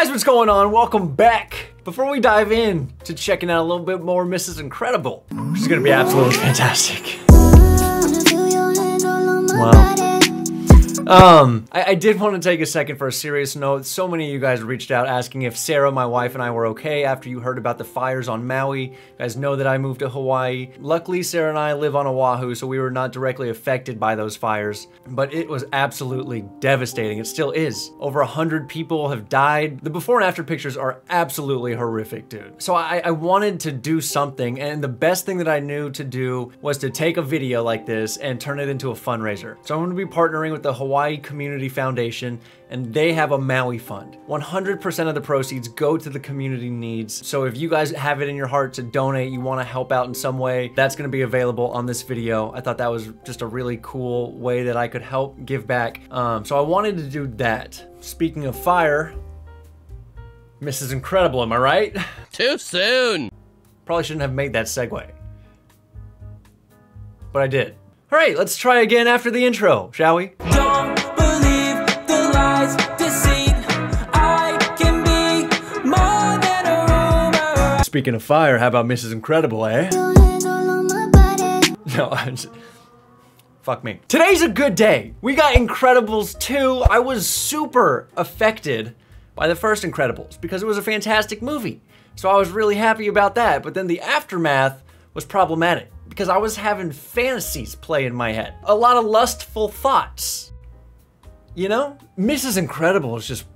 guys, what's going on? Welcome back. Before we dive in to checking out a little bit more Mrs. Incredible, which is gonna be absolutely fantastic. Wow. Um, I, I, did want to take a second for a serious note. So many of you guys reached out asking if Sarah, my wife, and I were okay after you heard about the fires on Maui. You guys know that I moved to Hawaii. Luckily, Sarah and I live on Oahu, so we were not directly affected by those fires. But it was absolutely devastating. It still is. Over a hundred people have died. The before and after pictures are absolutely horrific, dude. So I, I wanted to do something, and the best thing that I knew to do was to take a video like this and turn it into a fundraiser. So I'm going to be partnering with the Hawaii Hawaii Community Foundation, and they have a Maui fund. 100% of the proceeds go to the community needs. So if you guys have it in your heart to donate, you wanna help out in some way, that's gonna be available on this video. I thought that was just a really cool way that I could help give back. Um, so I wanted to do that. Speaking of fire, Mrs. Incredible, am I right? Too soon. Probably shouldn't have made that segue. But I did. All right, let's try again after the intro, shall we? Speaking of fire, how about Mrs. Incredible, eh? No, I'm. fuck me. Today's a good day. We got Incredibles 2. I was super affected by the first Incredibles because it was a fantastic movie. So I was really happy about that. But then the aftermath was problematic because I was having fantasies play in my head. A lot of lustful thoughts. You know? Mrs. Incredible is just,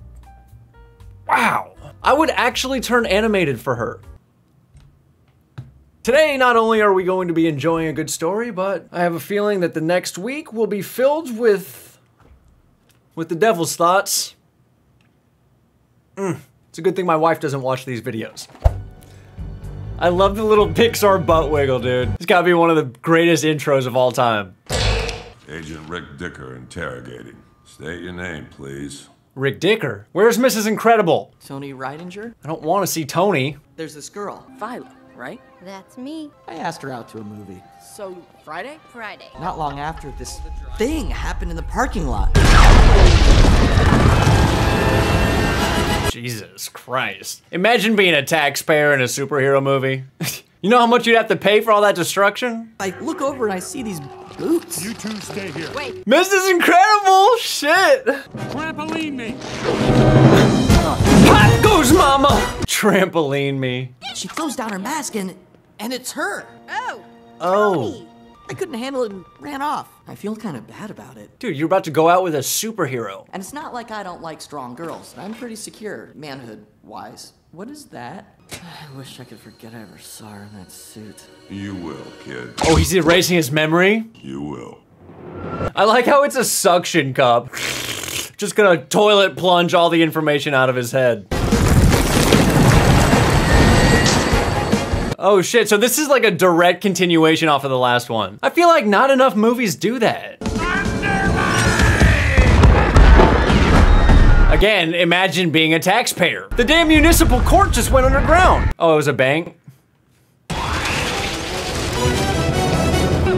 wow. I would actually turn animated for her. Today, not only are we going to be enjoying a good story, but I have a feeling that the next week will be filled with... with the devil's thoughts. Mm, it's a good thing my wife doesn't watch these videos. I love the little Pixar butt wiggle, dude. It's gotta be one of the greatest intros of all time. Agent Rick Dicker interrogating. State your name, please. Rick Dicker? Where's Mrs. Incredible? Tony Rydinger? I don't want to see Tony. There's this girl, Violet right? That's me. I asked her out to a movie. So, Friday? Friday. Not long after, this thing happened in the parking lot. Jesus Christ. Imagine being a taxpayer in a superhero movie. you know how much you'd have to pay for all that destruction? I look over and I see these boots. You two stay here. Wait. Mrs. Incredible! Shit! Trampoline me! Pop goes mama! Trampoline me. She closed down her mask and, and it's her. Oh. Oh. I couldn't handle it and ran off. I feel kind of bad about it. Dude, you're about to go out with a superhero. And it's not like I don't like strong girls. I'm pretty secure, manhood-wise. What is that? I wish I could forget I ever saw her in that suit. You will, kid. Oh, he's erasing his memory? You will. I like how it's a suction cup. Just gonna toilet plunge all the information out of his head. Oh shit, so this is like a direct continuation off of the last one. I feel like not enough movies do that. Again, imagine being a taxpayer. The damn municipal court just went underground. Oh, it was a bank?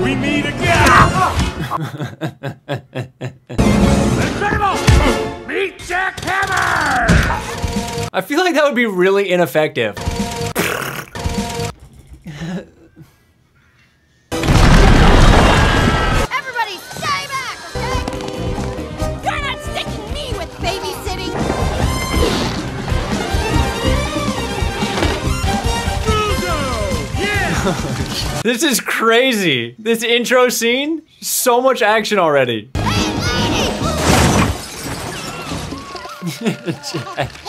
We meet again! Meet Jack Hammer! I feel like that would be really ineffective. Everybody stay back, okay? You're not sticking me with babysitting! Yeah! this is crazy. This intro scene, so much action already. what?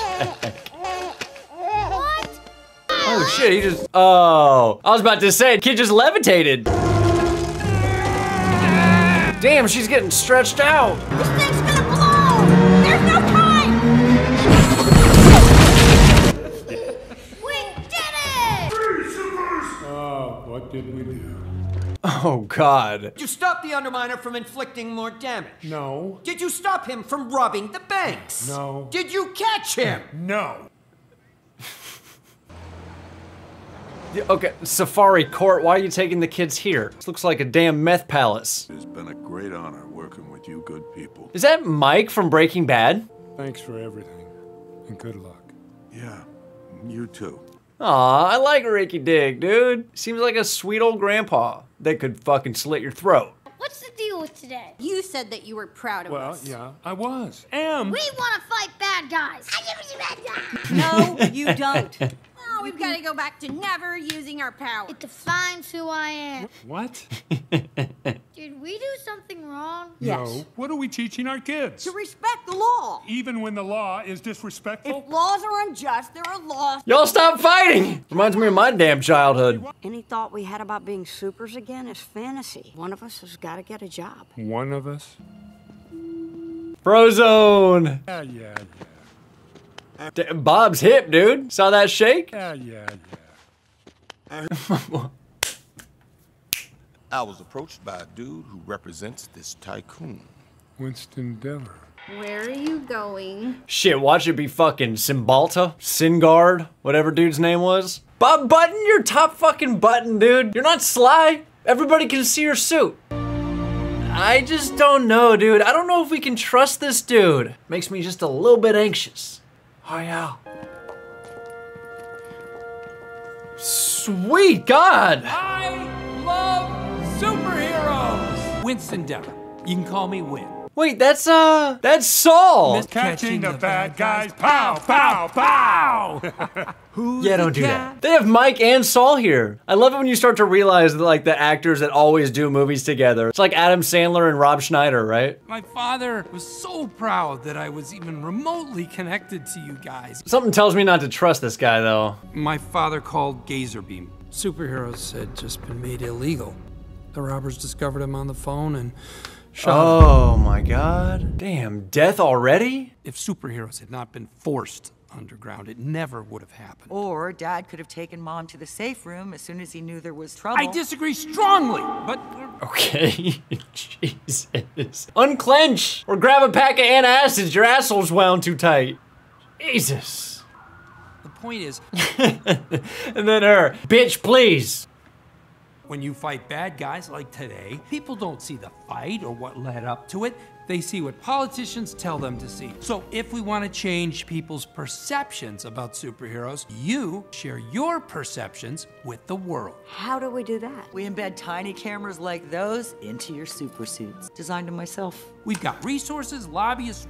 Oh shit, he just, oh. I was about to say, kid just levitated. Damn, she's getting stretched out. This thing's gonna blow! There's no time! we did it! Oh, what did we do? Oh god. Did you stop the Underminer from inflicting more damage? No. Did you stop him from robbing the banks? No. Did you catch him? No. Okay, Safari Court, why are you taking the kids here? This looks like a damn meth palace. It's been a great honor working with you good people. Is that Mike from Breaking Bad? Thanks for everything, and good luck. Yeah, you too. Aw, I like Ricky Dick, dude. Seems like a sweet old grandpa that could fucking slit your throat. What's the deal with today? You said that you were proud of Well, us. Well, yeah, I was. Am. We want to fight bad guys. I give you bad guys. No, you don't. Oh, we've got to go back to never using our power. It defines who I am. What? Did we do something wrong? No. What are we teaching our kids? To respect the law. Even when the law is disrespectful? If laws are unjust, there are laws. Y'all stop fighting! Reminds me of my damn childhood. Any thought we had about being supers again is fantasy. One of us has got to get a job. One of us? Frozone! Yeah, yeah, D- Bob's hip, dude. Saw that shake? yeah. Yeah, yeah, I was approached by a dude who represents this tycoon. Winston Deavor. Where are you going? Shit, watch it be fucking Simbalta, Singard, whatever dude's name was. Bob Button, your top fucking button, dude. You're not sly. Everybody can see your suit. I just don't know, dude. I don't know if we can trust this dude. Makes me just a little bit anxious. Oh, yeah. Sweet God! I love superheroes. Winston Deavor. You can call me Win. Wait, that's, uh, that's Saul! Catching the bad guys. Pow, pow, pow! Yeah, don't do that. They have Mike and Saul here. I love it when you start to realize that, like, the actors that always do movies together. It's like Adam Sandler and Rob Schneider, right? My father was so proud that I was even remotely connected to you guys. Something tells me not to trust this guy, though. My father called Gazer Beam. Superheroes had just been made illegal. The robbers discovered him on the phone and shot him. Oh my god. Damn, death already? If superheroes had not been forced underground, it never would have happened. Or Dad could have taken Mom to the safe room as soon as he knew there was trouble. I disagree strongly, but Okay, Jesus. Unclench! Or grab a pack of antacids, your asshole's wound too tight. Jesus. the point is, And then her, bitch, please. when you fight bad guys like today, people don't see the fight or what led up to it. They see what politicians tell them to see. So, if we want to change people's perceptions about superheroes, you share your perceptions with the world. How do we do that? We embed tiny cameras like those into your super suits. Designed them myself. We've got resources, lobbyists,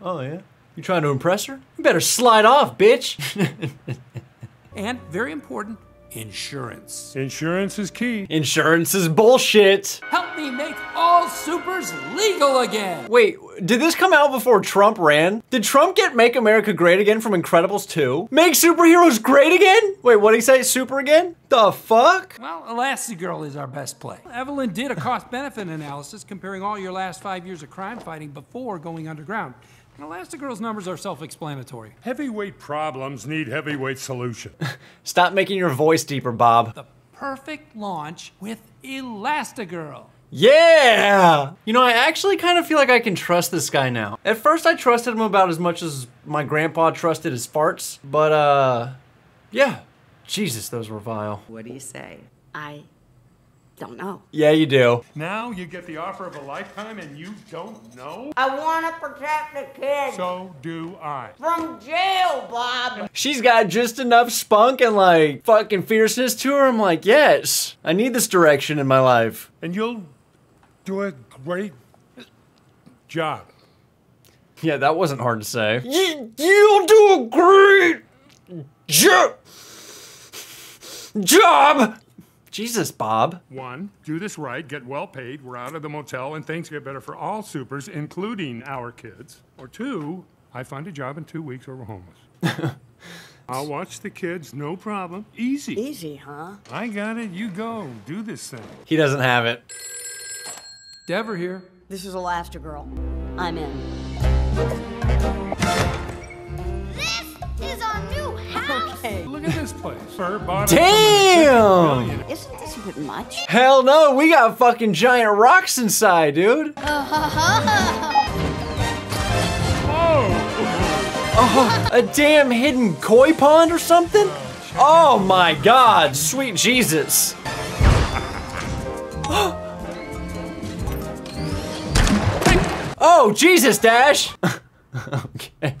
Oh, yeah? You trying to impress her? You better slide off, bitch. and very important, insurance. Insurance is key. Insurance is bullshit. Help me make all supers legal again. Wait, did this come out before Trump ran? Did Trump get Make America Great Again from Incredibles 2? Make superheroes great again? Wait, what'd he say? Super again? The fuck? Well, Elastigirl is our best play. Evelyn did a cost benefit analysis comparing all your last five years of crime fighting before going underground. And Elastigirl's numbers are self explanatory. Heavyweight problems need heavyweight solution. Stop making your voice deeper, Bob. The perfect launch with Elastigirl. Yeah! You know, I actually kind of feel like I can trust this guy now. At first, I trusted him about as much as my grandpa trusted his farts, but, uh, yeah. Jesus, those were vile. What do you say? I don't know. Yeah, you do. now you get the offer of a lifetime and you don't know? I want to protect the kids So do I. from jail, Bob. She's got just enough spunk and, like, fucking fierceness to her. I'm like, yes, I need this direction in my life. And you'll do a great job. Yeah, that wasn't hard to say. You, you'll do a great job. Job. Jesus, Bob. One, do this right, get well paid, we're out of the motel, and things get better for all supers, including our kids. Or two, I find a job in two weeks or we're homeless. I'll watch the kids, no problem. Easy. Easy, huh? I got it, you go. Do this thing. He doesn't have it. Deavor here. This is Elastigirl. I'm in. This is our new house. Okay. Look at this place. Fur bottom. Damn! Isn't this a bit much? Hell no, we got fucking giant rocks inside, dude. Oh. oh! A damn hidden koi pond or something? Oh my god, sweet Jesus. Oh, Jesus, Dash! okay.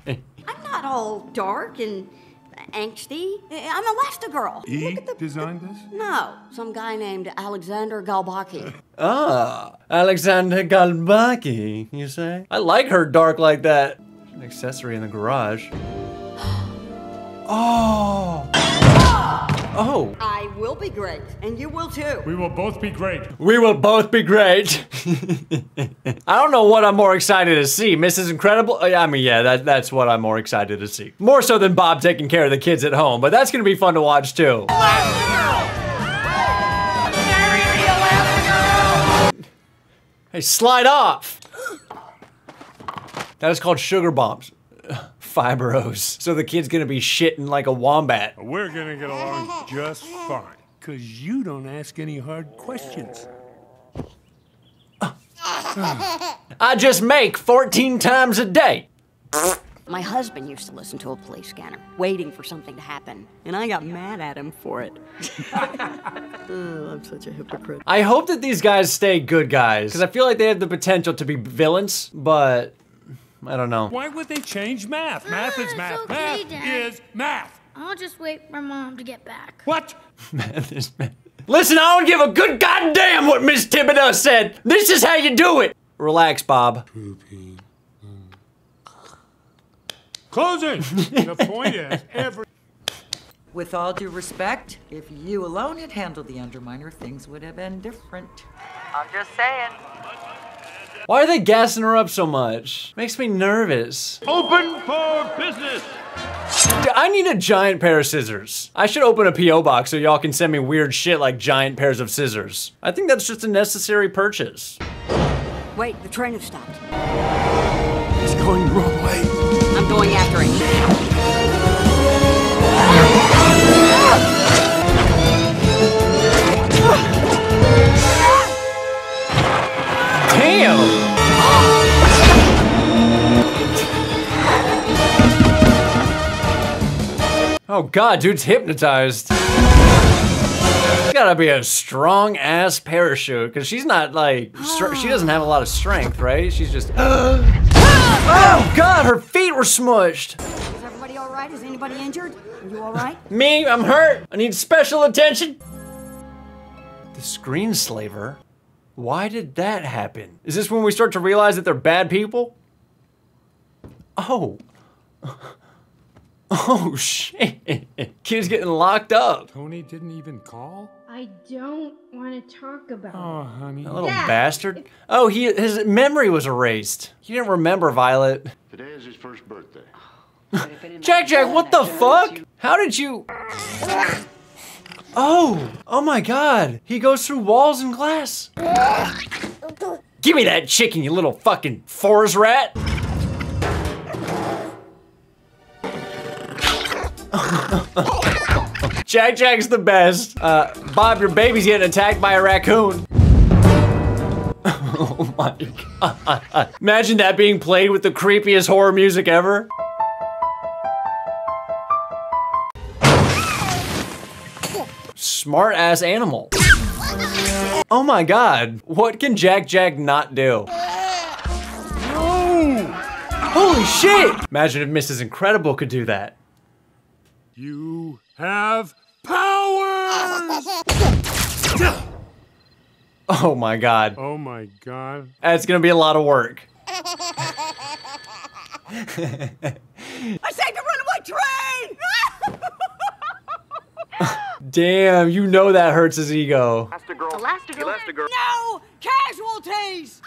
I'm not not all dark and angsty. I'm Elastigirl. He designed this? No, some guy named Alexander Galbaki. Ah, Alexander Galbaki, you say? I like her dark like that. An accessory in the garage. Oh. Oh. I will be great, and you will too. We will both be great. We will both be great. I don't know what I'm more excited to see. Mrs. Incredible? Uh, I mean, yeah, that, that's what I'm more excited to see. More so than Bob taking care of the kids at home, but that's gonna be fun to watch too. Hey, slide off! That is called sugar bombs. Fibros. So the kid's gonna be shitting like a wombat. We're gonna get along just fine. Cause you don't ask any hard questions. I just make 14 times a day. My husband used to listen to a police scanner, waiting for something to happen, and I got mad at him for it. oh, I'm such a hypocrite. I hope that these guys stay good guys, because I feel like they have the potential to be villains, but I don't know. Why would they change math? Math is ah, math. okay, math Dad. is math. I'll just wait for mom to get back. What? Math is math. Listen, I don't give a good goddamn what Miss Thibodeau said. This is how you do it. Relax, Bob. Closing. the point is, every With all due respect, if you alone had handled the Underminer, things would have been different. I'm just saying. Why are they gassing her up so much? Makes me nervous. open for business. I need a giant pair of scissors. I should open a P.O. box so y'all can send me weird shit like giant pairs of scissors. I think that's just a necessary purchase. Wait, the train has stopped. He's going the wrong way. I'm going after him. Oh god, dude's hypnotized. Gotta be a strong ass parachute, because she's not like, she doesn't have a lot of strength, right? She's just. oh god, her feet were smushed! Is everybody all right? Is anybody injured? Are you all right? Me, I'm hurt. I need special attention. The screenslaver? Why did that happen? Is this when we start to realize that they're bad people? Oh. Oh shit. Kid's getting locked up. Tony didn't even call? I don't want to talk about Oh, honey. That little Dad, bastard. Oh, he his memory was erased. He didn't remember Violet. Today is his first birthday. Oh, Jack Jack, what the fuck? How did you Oh, oh my god. He goes through walls and glass. Give me that chicken, you little fucking forest rat. Jack Jack's the best. Uh, Bob, your baby's getting attacked by a raccoon. oh my god. Imagine that being played with the creepiest horror music ever. Smart ass animal. Oh my god. What can Jack Jack not do? Holy shit! Imagine if Mrs. Incredible could do that. You have powers! Oh my god. oh my god. That's gonna be a lot of work. I saved a runaway train! Damn, you know that hurts his ego. Elastigirl. No casualties!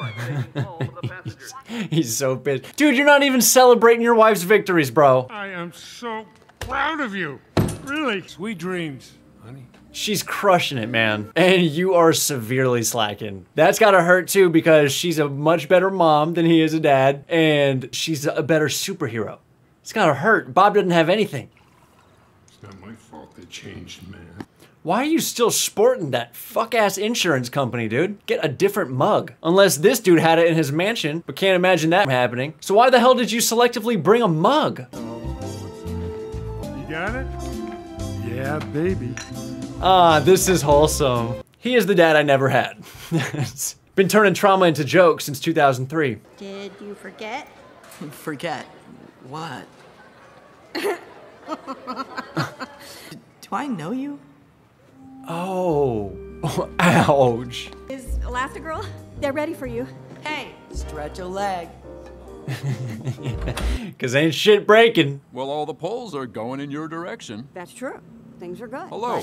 He's so pissed. Dude, you're not even celebrating your wife's victories, bro. I am so proud of you. Really. Sweet dreams, honey. She's crushing it, man. And you are severely slacking. That's gotta hurt too because she's a much better mom than he is a dad, and she's a better superhero. It's gotta hurt. Bob doesn't have anything. It's not my fault they changed man. Why are you still sporting that fuck ass insurance company, dude? Get a different mug. Unless this dude had it in his mansion, but can't imagine that happening. So why the hell did you selectively bring a mug? You got it? Yeah, baby. Ah, this is wholesome. He is the dad I never had. Been turning trauma into jokes since 2003. Did you forget? Forget. What? Do I know you? Oh. Ouch. Is Elastigirl? They're ready for you. Hey, stretch a leg. Cause ain't shit breaking. Well, all the polls are going in your direction. That's true. Things are good. Hello.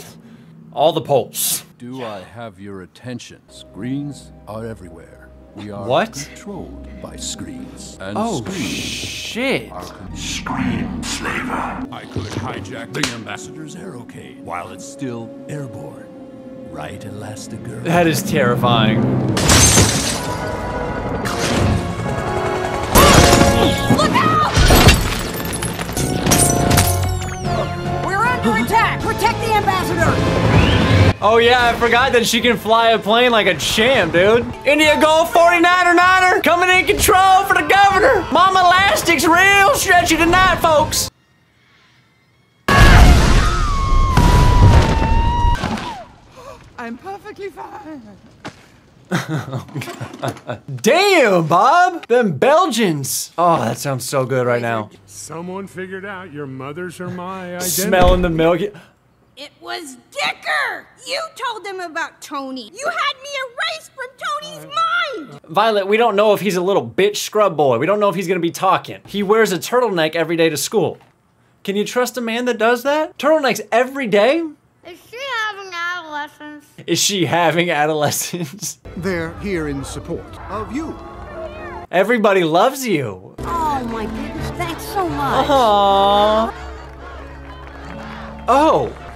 All the polls. Do I have your attention? Screens are everywhere. We are What? controlled by screens. And Oh, screens shit. are Screen slaver. I could hijack the ambassador's aerocade while it's still airborne. Right, Elastigirl? That is terrifying. Look out! We're under attack! Protect the ambassador! Oh yeah, I forgot that she can fly a plane like a champ, dude. India Gold 49er Niner coming in control for the governor. Mama Elastic's real stretchy tonight, folks. I'm perfectly fine. Damn, Bob. Them Belgians. Oh, that sounds so good right now. Someone figured out your mother's or my identity. Smelling the milk. It was Dicker! You told them about Tony. You had me erased from Tony's mind! Violet, we don't know if he's a little bitch scrub boy. We don't know if he's gonna be talking. He wears a turtleneck every day to school. Can you trust a man that does that? Turtlenecks every day? Is she having adolescence? Is she having adolescence? They're here in support of you. Everybody loves you. Oh my goodness, thanks so much. Aww. Oh.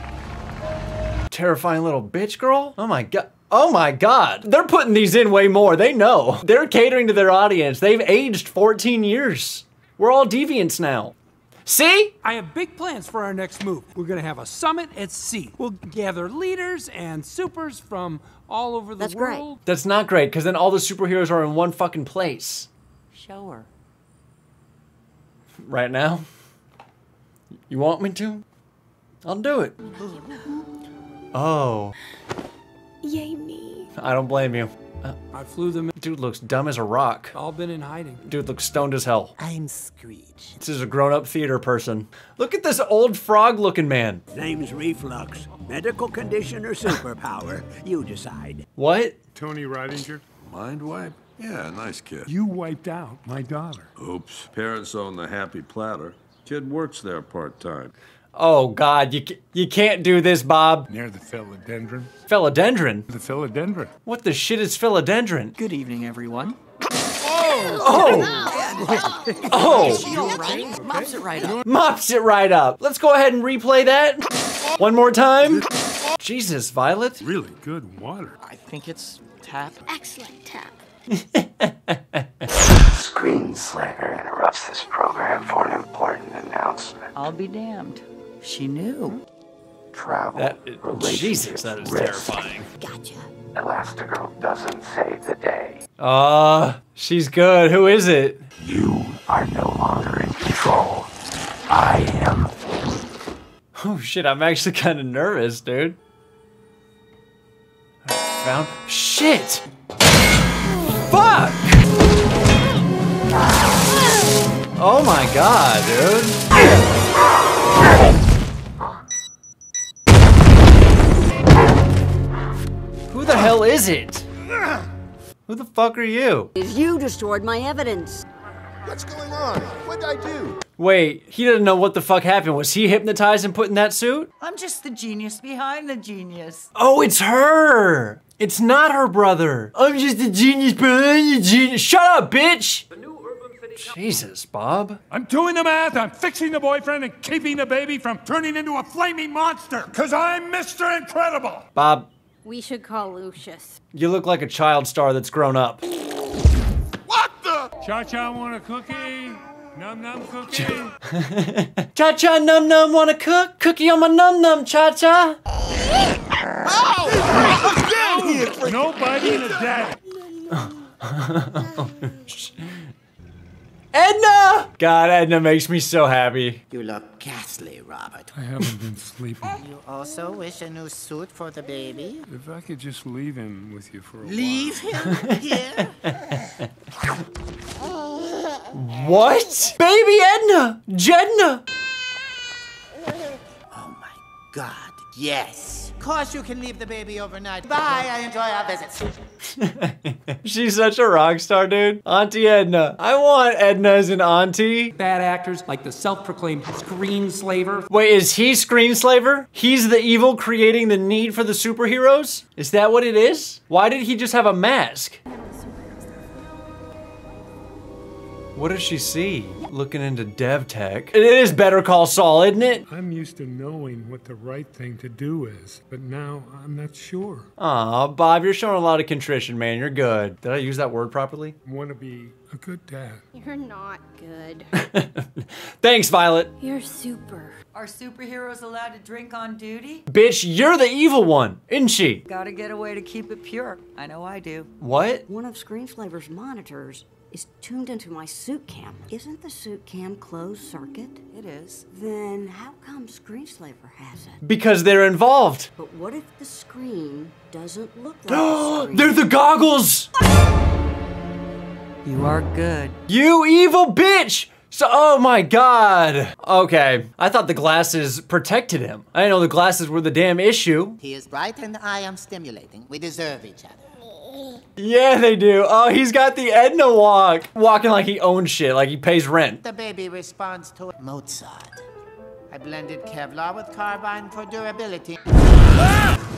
Terrifying little bitch girl? Oh my god. Oh my god. They're putting these in way more. They know. They're catering to their audience. They've aged 14 years. We're all deviants now. See? I have big plans for our next move. We're gonna have a summit at sea. We'll gather leaders and supers from all over the That's great. world. That's not great because then all the superheroes are in one fucking place. Show her. Right now? You want me to? I'll do it. Oh. Yay me. I don't blame you. Uh, I flew them. Dude looks dumb as a rock. All been in hiding. Dude looks stoned as hell. I'm Screech. This is a grown-up theater person. Look at this old frog-looking man. Name's Reflux. Medical condition or superpower, you decide. What? Tony Rydinger. Mind wipe? Yeah, nice kid. You wiped out my daughter. Oops. Parents own the Happy Platter. Kid works there part-time. Oh God, you you can't do this, Bob. Near the philodendron. Philodendron. The philodendron. What the shit is philodendron? Good evening, everyone. Oh. Oh. She all right? Mops it right up. Mops it right up. Let's go ahead and replay that one more time. Jesus, Violet. Really good water. I think it's tap. Excellent tap. Screenslaver interrupts this program for an important announcement. I'll be damned. She knew. Travel. That, relationship Jesus, that is risk. terrifying. Gotcha. Elastigirl doesn't save the day. Uh, she's good. Who is it? You are no longer in control. I am. Oh shit, I'm actually kind of nervous, dude. Found shit. Fuck. Oh my god, dude. Hell is it? Who the fuck are you? You destroyed my evidence. What's going on? What'd I do? Wait, he didn't know what the fuck happened. Was he hypnotized and put in that suit? I'm just the genius behind the genius. Oh, it's her! It's not her brother. I'm just a genius behind the genius. Shut up, bitch! Jesus, Bob. I'm doing the math. I'm fixing the boyfriend and keeping the baby from turning into a flaming monster. Cause I'm Mr. Incredible. Bob, We should call Lucius. you look like a child star that's grown up. What the? Cha Cha want a cookie? Num num cookie? Cha cha num num wanna cook? Cookie on my num num cha cha. Oh! nobody biting a daddy. Edna! God, Edna makes me so happy. You look ghastly, Robert. I haven't been sleeping. You also wish a new suit for the baby? If I could just leave him with you for a while. Leave him here? What? Baby Edna! Jedna! Oh my god, yes. Of course you can leave the baby overnight. Bye, I enjoy our visits. She's such a rock star, dude. Auntie Edna. I want Edna as an auntie. Bad actors like the self-proclaimed screenslaver. Wait, is he Screenslaver? He's the evil creating the need for the superheroes? Is that what it is? Why did he just have a mask? What does she see? Looking into DevTech. It is Better Call Saul, isn't it? I'm used to knowing what the right thing to do is, but now I'm not sure. Aw, Bob, you're showing a lot of contrition, man. You're good. Did I use that word properly? I want to be a good dad. You're not good. Thanks, Violet. You're super. Are superheroes allowed to drink on duty? Bitch, you're the evil one, isn't she? Gotta get a way to keep it pure. I know I do. What? One of Screenslaver's monitors is tuned into my suit cam. Isn't the suit cam closed circuit? It is. Then how come Screenslaver has it? Because they're involved. But what if the screen doesn't look like a screen? they're the goggles! You are good. You evil bitch! So, oh my god. Okay, I thought the glasses protected him. I didn't know the glasses were the damn issue. He is bright and I am stimulating. We deserve each other. Yeah, they do. Oh, he's got the Edna walk. Walking like he owns shit, like he pays rent. The baby responds to Mozart. I blended Kevlar with carbine for durability. Ah!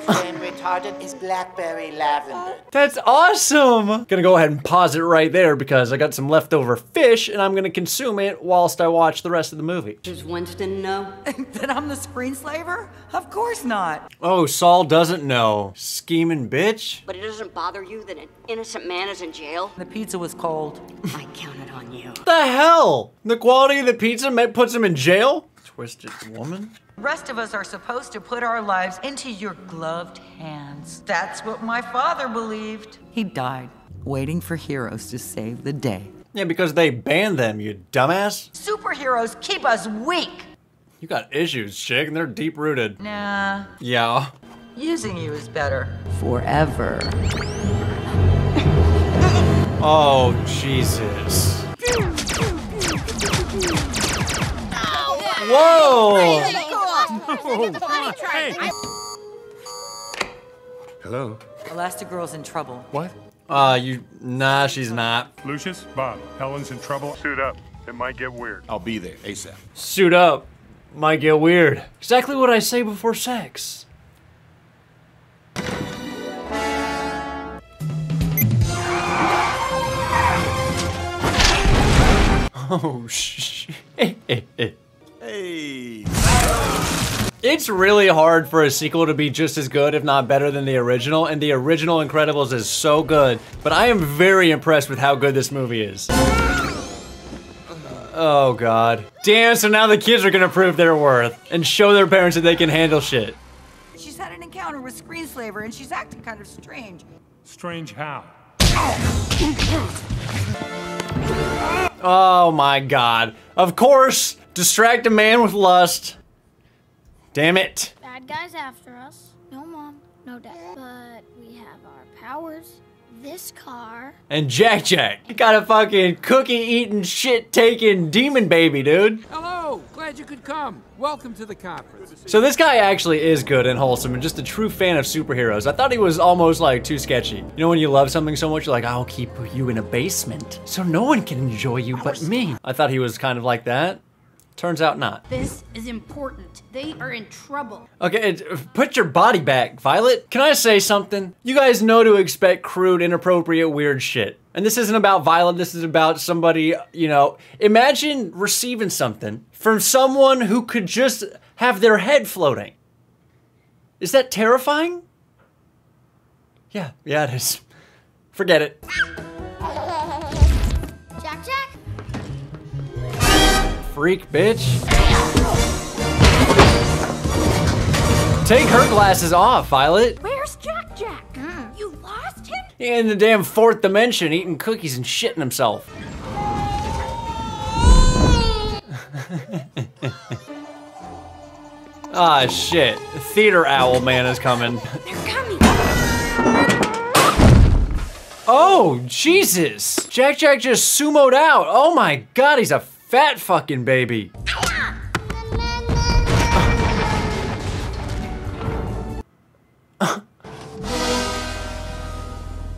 Flame retardant is blackberry lavender. That's awesome. Gonna go ahead and pause it right there because I got some leftover fish and I'm gonna consume it whilst I watch the rest of the movie. Does Winston know? that I'm the screenslaver? Of course not. Oh, Saul doesn't know. Scheming bitch. But it doesn't bother you that an innocent man is in jail? The pizza was cold. I counted on you. What the hell? The quality of the pizza ma- puts him in jail? Twisted woman. The rest of us are supposed to put our lives into your gloved hands. That's what my father believed. He died, waiting for heroes to save the day. Yeah, because they banned them, you dumbass. Superheroes keep us weak. You got issues, chick, and they're deep rooted. Nah, Yeah. using you is better. Forever. Oh, Jesus. Whoa! Hello? Elastigirl's in trouble. What? Uh, you, nah, she's not. Lucius, Bob, Helen's in trouble. Suit up. It might get weird. I'll be there ASAP. Suit up. Might get weird. Exactly what I say before sex. Oh, shit. Hey. It's really hard for a sequel to be just as good, if not better, than the original, and the original Incredibles is so good, but I am very impressed with how good this movie is. Oh god. Damn, so now the kids are gonna prove their worth and show their parents that they can handle shit. She's had an encounter with Screenslaver and she's acting kind of strange. Strange how? Oh my god. Of course, distract a man with lust. Damn it. Bad guys after us. No mom, no dad. But we have our powers. This car. And Jack Jack. You got a fucking cookie eating shit taking demon baby, dude. Hello, glad you could come. Welcome to the conference. So this guy actually is good and wholesome and just a true fan of superheroes. I thought he was almost like too sketchy. You know when you love something so much, you're like, I'll keep you in a basement so no one can enjoy you but me. I thought he was kind of like that. Turns out not. This is important. They are in trouble. Okay, put your body back, Violet. Can I say something? You guys know to expect crude, inappropriate, weird shit. And this isn't about Violet, this is about somebody, you know, imagine receiving something from someone who could just have their head floating. Is that terrifying? Yeah, yeah, it is. Forget it. Freak, bitch. Take her glasses off, Violet. Where's Jack Jack? You lost him? In the damn fourth dimension, eating cookies and shitting himself. ah, shit. Theater owl man is coming. They're coming. Oh, Jesus. Jack Jack just sumoed out. Oh my god, he's a fat fucking baby.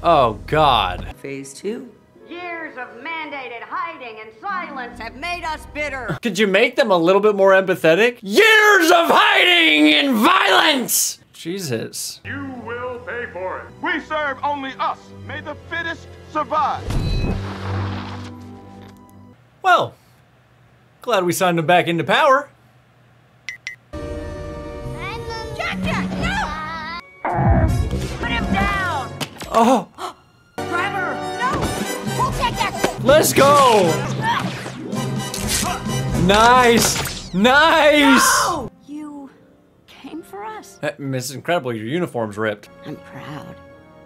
oh god. Phase two. Years of mandated hiding and silence have made us bitter. Could you make them a little bit more empathetic? Years of hiding and violence! Jesus. You will pay for it. We serve only us. May the fittest survive. Well, glad we signed him back into power. Jack Jack, no! Put him down! Oh! No! Pull Jack Jack! let's go! Nice! Nice! You came for us. Mrs. Incredible, your uniform's ripped. I'm proud.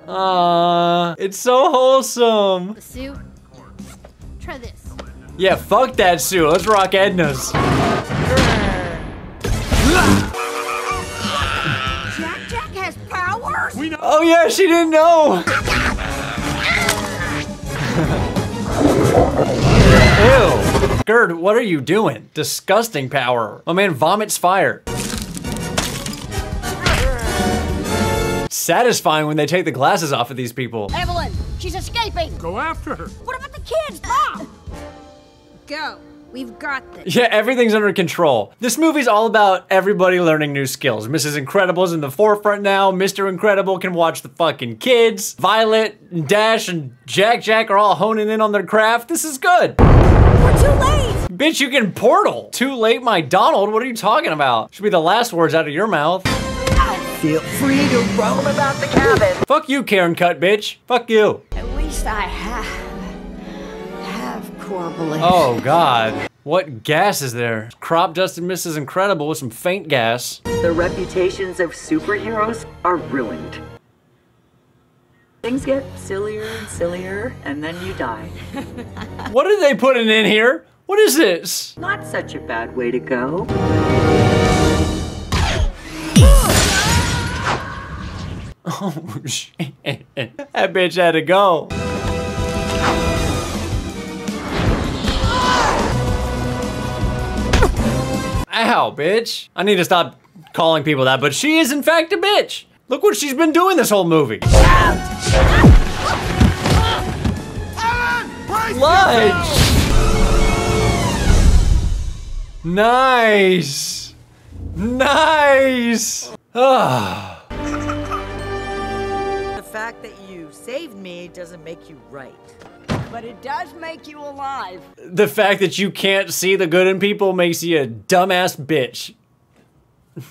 Aww, it's so wholesome. The suit. Try this. Yeah, fuck that suit. Let's rock Edna's. Jack Jack has powers? We know. Oh yeah, she didn't know. Ew. Gerd, what are you doing? Disgusting power. My man vomits fire. Satisfying when they take the glasses off of these people. Evelyn, she's escaping. Go after her. What about the kids, Mom? Go. We've got this. Yeah, everything's under control. This movie's all about everybody learning new skills. Mrs. Incredible's in the forefront now. Mr. Incredible can watch the fucking kids. Violet, and Dash, and Jack Jack are all honing in on their craft. This is good. We're too late! Bitch, you can portal. Too late, my Donald. What are you talking about? Should be the last words out of your mouth. Feel free to roam about the cabin. Fuck you, Karen Cut, bitch. Fuck you. At least I have have core belief. Oh, God. What gas is there? Crop dusted Mrs. Incredible with some faint gas. The reputations of superheroes are ruined. Things get sillier and sillier, and then you die. What are they putting in here? What is this? Not such a bad way to go. Oh, shit. That bitch had to go. Ow, bitch. I need to stop calling people that, but she is in fact a bitch. Look what she's been doing this whole movie. Lunch! Nice! Nice! Ah. The fact that you saved me doesn't make you right. But it does make you alive. the fact that you can't see the good in people makes you a dumbass bitch.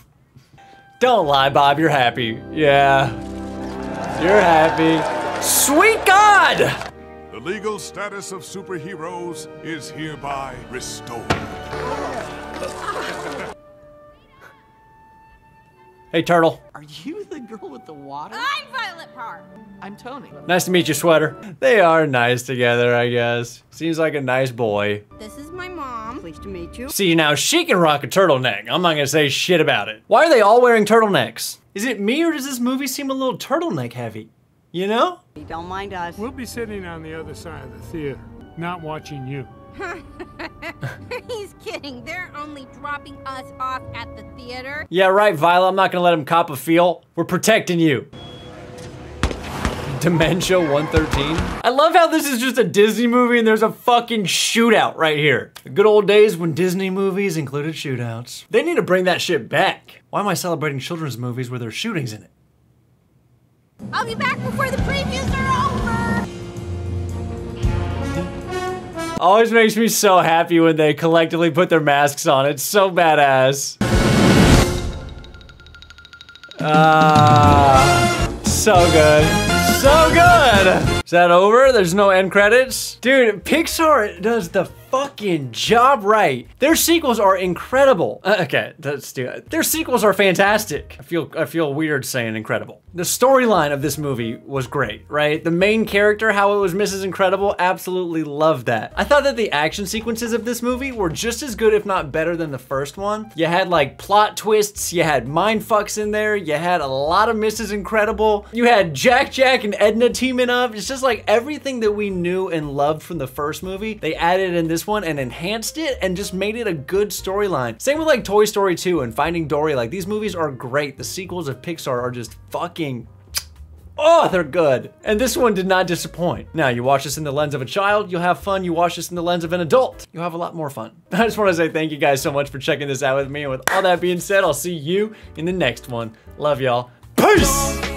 Don't lie, Bob. You're happy. Yeah. You're happy. Sweet God! The legal status of superheroes is hereby restored. Hey, Turtle. Are you the girl with the water? I'm Violet Parr. I'm Tony. Nice to meet you, Sweater. They are nice together, I guess. Seems like a nice boy. This is my mom. Pleased to meet you. See, now she can rock a turtleneck. I'm not gonna say shit about it. Why are they all wearing turtlenecks? Is it me or does this movie seem a little turtleneck heavy? You know? You don't mind us. We'll be sitting on the other side of the theater, not watching you. He's kidding. They're only dropping us off at the theater. Yeah, right, Viola. I'm not gonna let him cop a feel. We're protecting you. Dementia 113. I love how this is just a Disney movie and there's a fucking shootout right here. The good old days when Disney movies included shootouts. They need to bring that shit back. Why am I celebrating children's movies where there's shootings in it? I'll be back before the previews are Always makes me so happy when they collectively put their masks on. It's so badass. Ah, so good. So good. Is that over? There's no end credits? Dude, Pixar does the fucking job right. Their sequels are incredible. Uh, okay, let's do it. Their sequels are fantastic. I feel I feel weird saying incredible. The storyline of this movie was great, right? The main character, how it was Mrs. Incredible, absolutely loved that. I thought that the action sequences of this movie were just as good, if not better than the first one. You had like plot twists, you had mind fucks in there, you had a lot of Mrs. Incredible, you had Jack Jack and Edna teaming up. It's just like everything that we knew and loved from the first movie, they added in this one and enhanced it and just made it a good storyline. Same with like Toy Story 2 and Finding Dory. Like these movies are great. The sequels of Pixar are just fucking Oh, they're good. And this one did not disappoint. Now, you watch this in the lens of a child, you'll have fun. You watch this in the lens of an adult, you'll have a lot more fun. I just want to say thank you guys so much for checking this out with me. And with all that being said, I'll see you in the next one. Love y'all. Peace!